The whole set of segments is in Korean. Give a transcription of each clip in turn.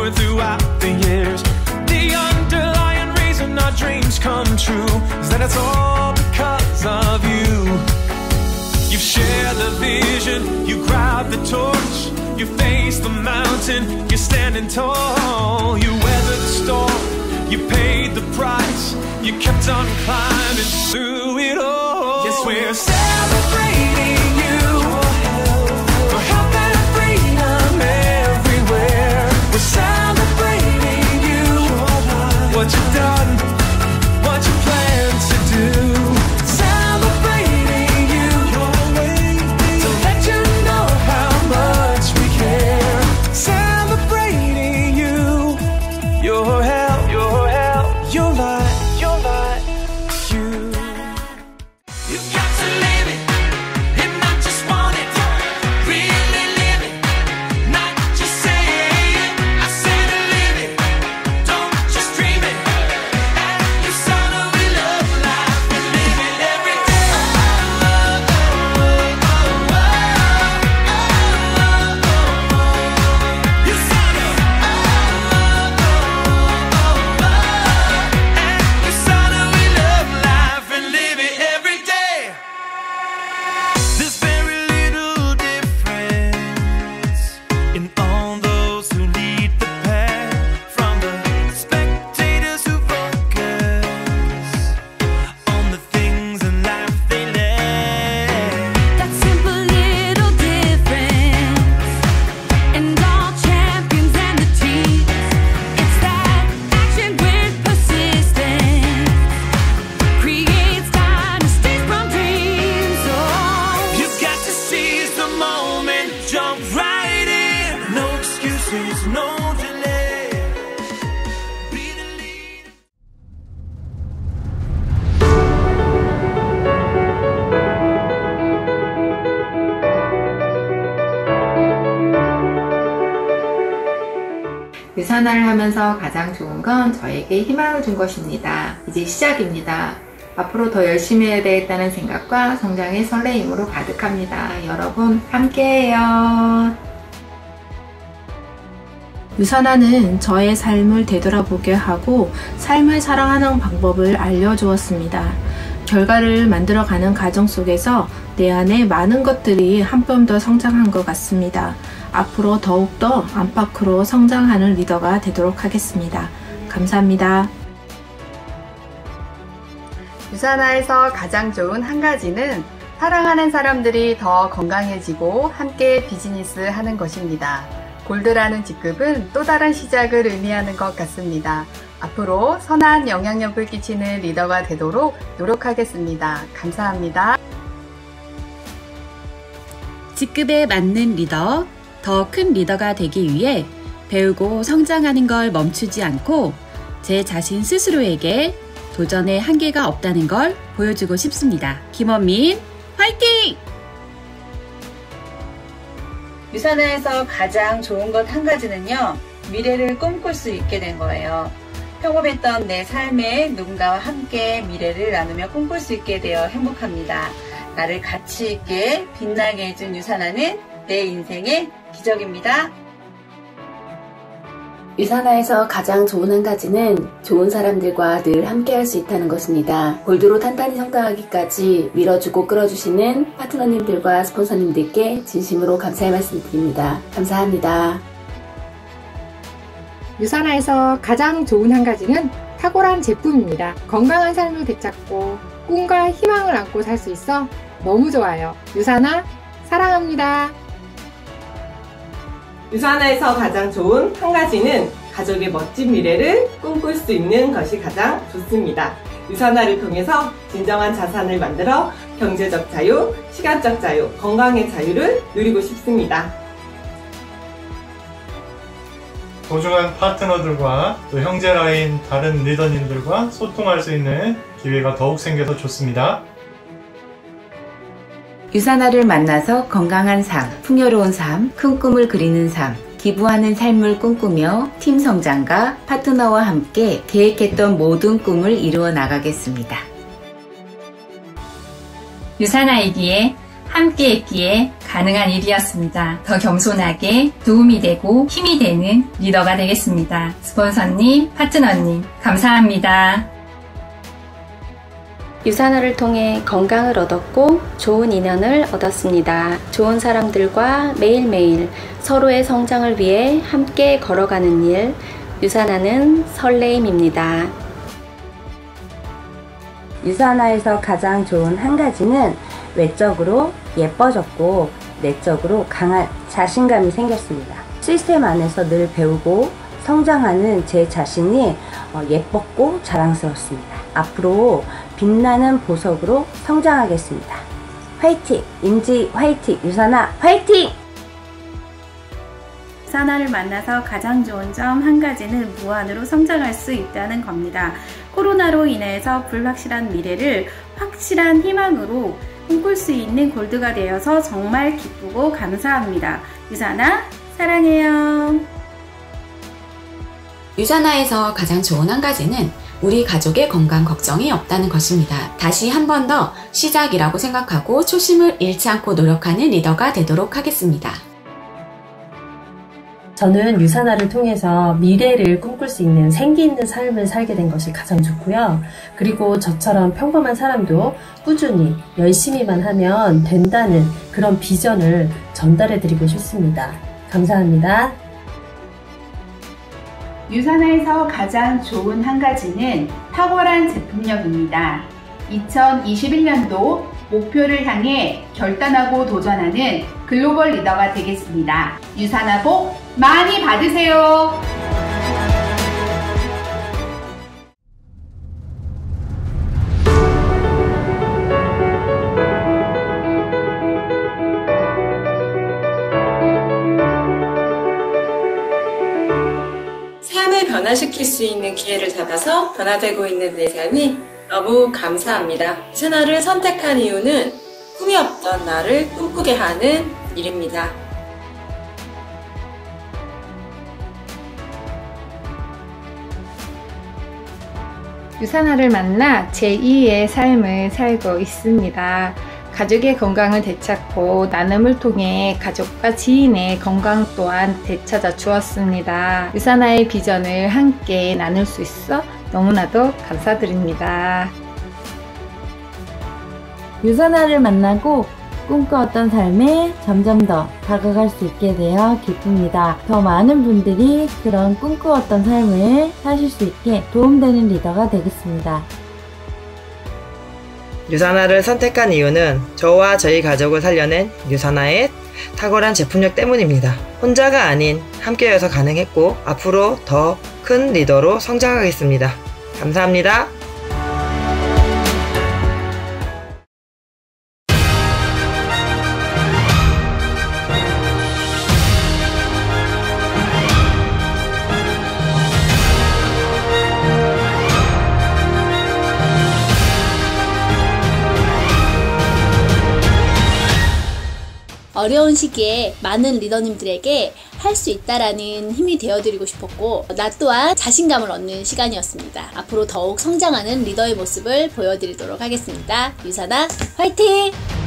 over throughout the years. The underlying reason our dreams come true is that it's all because of you. You share the vision, you grab the torch, you face the mountain, you're standing tall. You weathered the storm, you paid the price, you kept on climbing through it all. Yes, we're celebrating. What you've done, 유산화를 하면서 가장 좋은 건 저에게 희망을 준 것입니다. 이제 시작입니다. 앞으로 더 열심히 해야 되겠다는 생각과 성장의 설레임으로 가득합니다. 여러분, 함께해요. 유산화는 저의 삶을 되돌아보게 하고 삶을 사랑하는 방법을 알려주었습니다. 결과를 만들어가는 과정 속에서 내 안에 많은 것들이 한 뼘 더 성장한 것 같습니다. 앞으로 더욱더 안팎으로 성장하는 리더가 되도록 하겠습니다. 감사합니다. 유산화에서 가장 좋은 한 가지는 사랑하는 사람들이 더 건강해지고 함께 비즈니스 하는 것입니다. 골드라는 직급은 또 다른 시작을 의미하는 것 같습니다. 앞으로 선한 영향력을 끼치는 리더가 되도록 노력하겠습니다. 감사합니다. 직급에 맞는 리더, 더 큰 리더가 되기 위해 배우고 성장하는 걸 멈추지 않고 제 자신 스스로에게 도전의 한계가 없다는 걸 보여주고 싶습니다. 김원민, 화이팅! 유산화에서 가장 좋은 것 한 가지는요, 미래를 꿈꿀 수 있게 된 거예요. 평범했던 내 삶에 누군가와 함께 미래를 나누며 꿈꿀 수 있게 되어 행복합니다. 나를 가치 있게 빛나게 해준 유산화는 내 인생의 기적입니다. 유산화에서 가장 좋은 한 가지는 좋은 사람들과 늘 함께 할 수 있다는 것입니다. 골드로 탄탄히 성장하기까지 밀어주고 끌어주시는 파트너님들과 스폰서님들께 진심으로 감사의 말씀 드립니다. 감사합니다. 유산화에서 가장 좋은 한 가지는 탁월한 제품입니다. 건강한 삶을 되찾고 꿈과 희망을 안고 살 수 있어 너무 좋아요. 유산화 사랑합니다. 유산화에서 가장 좋은 한 가지는 가족의 멋진 미래를 꿈꿀 수 있는 것이 가장 좋습니다. 유산화를 통해서 진정한 자산을 만들어 경제적 자유, 시간적 자유, 건강의 자유를 누리고 싶습니다. 소중한 파트너들과 또 형제라인 다른 리더님들과 소통할 수 있는 기회가 더욱 생겨서 좋습니다. 유산화를 만나서 건강한 삶, 풍요로운 삶, 큰 꿈을 그리는 삶, 기부하는 삶을 꿈꾸며 팀 성장과 파트너와 함께 계획했던 모든 꿈을 이루어 나가겠습니다. 유산화이기에 함께 했기에 가능한 일이었습니다. 더 겸손하게 도움이 되고 힘이 되는 리더가 되겠습니다. 스폰서님, 파트너님, 감사합니다. 유산화를 통해 건강을 얻었고 좋은 인연을 얻었습니다. 좋은 사람들과 매일매일 서로의 성장을 위해 함께 걸어가는 일, 유산화는 설레임입니다. 유산화에서 가장 좋은 한 가지는 외적으로 예뻐졌고 내적으로 강한 자신감이 생겼습니다. 시스템 안에서 늘 배우고 성장하는 제 자신이 어, 예뻤고 자랑스럽습니다. 앞으로 빛나는 보석으로 성장하겠습니다. 화이팅! 임지 화이팅! 유산아 화이팅! 유산화를 만나서 가장 좋은 점 한 가지는 무한으로 성장할 수 있다는 겁니다. 코로나로 인해서 불확실한 미래를 확실한 희망으로 꿈꿀 수 있는 골드가 되어서 정말 기쁘고 감사합니다. 유산아, 사랑해요. 유산화에서 가장 좋은 한 가지는 우리 가족의 건강 걱정이 없다는 것입니다. 다시 한 번 더 시작이라고 생각하고 초심을 잃지 않고 노력하는 리더가 되도록 하겠습니다. 저는 유산화를 통해서 미래를 꿈꿀 수 있는 생기 있는 삶을 살게 된 것이 가장 좋고요. 그리고 저처럼 평범한 사람도 꾸준히 열심히만 하면 된다는 그런 비전을 전달해 드리고 싶습니다. 감사합니다. 유산화에서 가장 좋은 한 가지는 탁월한 제품력입니다. 2021년도 목표를 향해 결단하고 도전하는 글로벌 리더가 되겠습니다. 유산화 복 많이 받으세요. 변화시킬 수 있는 기회를 잡아서 변화되고 있는 내 삶이 너무 감사합니다. 유산화를 선택한 이유는 꿈이 없던 나를 꿈꾸게 하는 일입니다. 유산화를 만나 제2의 삶을 살고 있습니다. 가족의 건강을 되찾고 나눔을 통해 가족과 지인의 건강 또한 되찾아 주었습니다. 유산화의 비전을 함께 나눌 수 있어 너무나도 감사드립니다. 유산화를 만나고 꿈꿔왔던 삶에 점점 더 다가갈 수 있게 되어 기쁩니다. 더 많은 분들이 그런 꿈꾸었던 삶을 사실 수 있게 도움되는 리더가 되겠습니다. 유산화를 선택한 이유는 저와 저희 가족을 살려낸 유산화의 탁월한 제품력 때문입니다. 혼자가 아닌 함께여서 가능했고 앞으로 더 큰 리더로 성장하겠습니다. 감사합니다. 어려운 시기에 많은 리더님들에게 할 수 있다라는 힘이 되어드리고 싶었고 나 또한 자신감을 얻는 시간이었습니다. 앞으로 더욱 성장하는 리더의 모습을 보여드리도록 하겠습니다. 유사나 화이팅!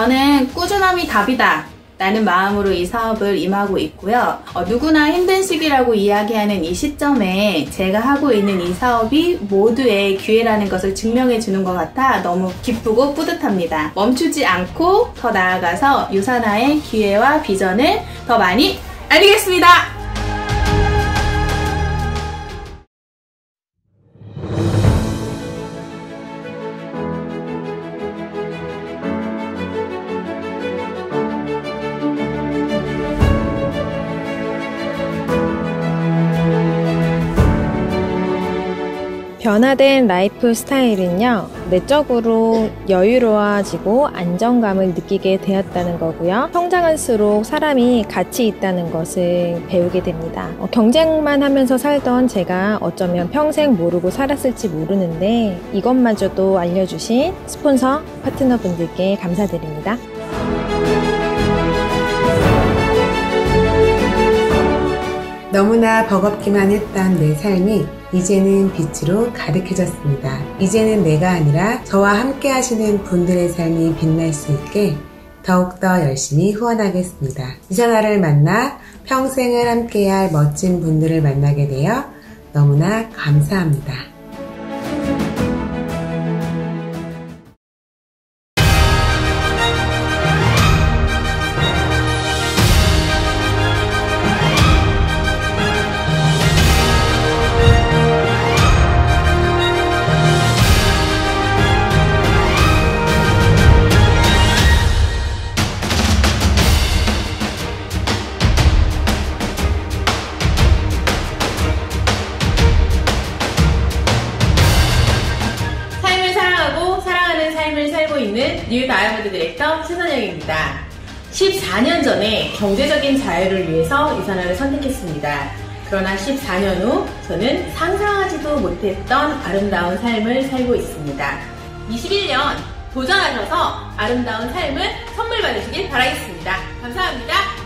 저는 꾸준함이 답이다. 라는 마음으로 이 사업을 임하고 있고요. 어, 누구나 힘든 시기라고 이야기하는 이 시점에 제가 하고 있는 이 사업이 모두의 기회라는 것을 증명해 주는 것 같아 너무 기쁘고 뿌듯합니다. 멈추지 않고 더 나아가서 유산화의 기회와 비전을 더 많이 알리겠습니다. 변화된 라이프 스타일은요, 내적으로 여유로워지고 안정감을 느끼게 되었다는 거고요. 성장할수록 사람이 가치 있다는 것을 배우게 됩니다. 어, 경쟁만 하면서 살던 제가 어쩌면 평생 모르고 살았을지 모르는데 이것마저도 알려주신 스폰서 파트너분들께 감사드립니다. 너무나 버겁기만 했던 내 삶이 이제는 빛으로 가득해졌습니다. 이제는 내가 아니라 저와 함께 하시는 분들의 삶이 빛날 수 있게 더욱더 열심히 후원하겠습니다. 이선아를 만나 평생을 함께해야 할 멋진 분들을 만나게 되어 너무나 감사합니다. 경제적인 자유를 위해서 유산화를 선택했습니다. 그러나 14년 후 저는 상상하지도 못했던 아름다운 삶을 살고 있습니다. 21년 도전하셔서 아름다운 삶을 선물 받으시길 바라겠습니다. 감사합니다.